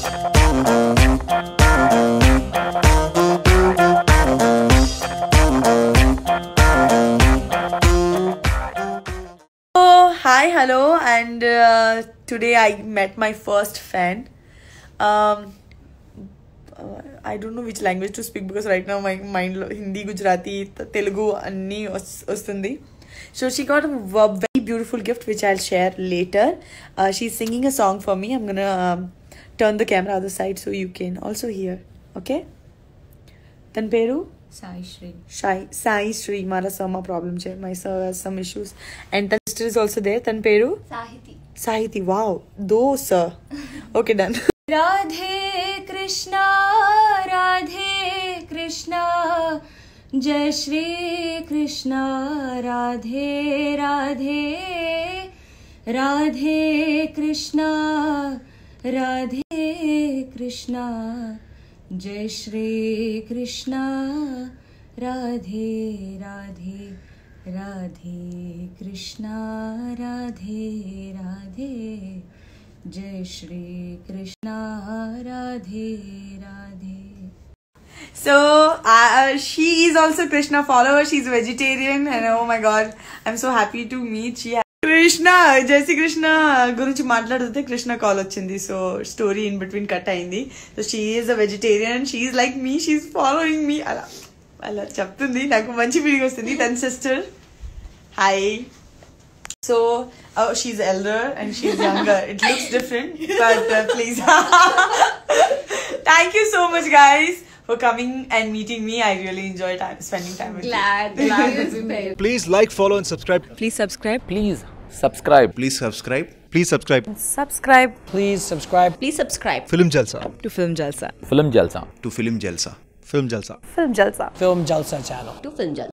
Oh, hi hello and uh, today i met my first fan. Um, uh, i don't know which language to speak because right now my mind hindi gujarati telugu anni ostundi. So she got a very beautiful gift which i'll share later. Uh, she's singing a song for me. I'm gonna um, turn the camera other side so you can also hear. Okay? Then Peru? Sai Shri. Sai, Sai Shri. Mara Sama problem. Che. My sir has some issues. And the sister is also there. Then Peru? Sahiti. Sahiti. Wow. Do sir. Okay, done. Radhe Krishna, Radhe Krishna. जय shri krishna radhe radhe radhe krishna Radhe Krishna जय श्री कृष्णा राधे राधे राधे कृष्णा राधे राधे जय Shri Krishna Radhe Radhe So, uh, she is also Krishna follower. She's vegetarian. And oh my god, I'm so happy to meet. She Krishna Jayashree Krishna గురించి మాట్లాడితే Krishna call వచ్చింది so story in between cut అయింది so she is a vegetarian she like me she following me అలా అలా చెప్తుంది నాకు మంచి feeling వస్తుంది తన sister hi So, oh, she's elder and she's younger. It looks different, but uh, please. Thank you so much, guys, for coming and meeting me. I really enjoy time spending time with glad glad to be there Please like, follow, and subscribe. Please subscribe. Please Subscribe. Please subscribe. Please subscribe. Subscribe Please subscribe Please subscribe Film Jalsa. to Film Jalsa. Film Jalsa. To Film Jalsa. Film Jalsa. Film Jalsa. Film Jalsa channel. To Film Jalsa.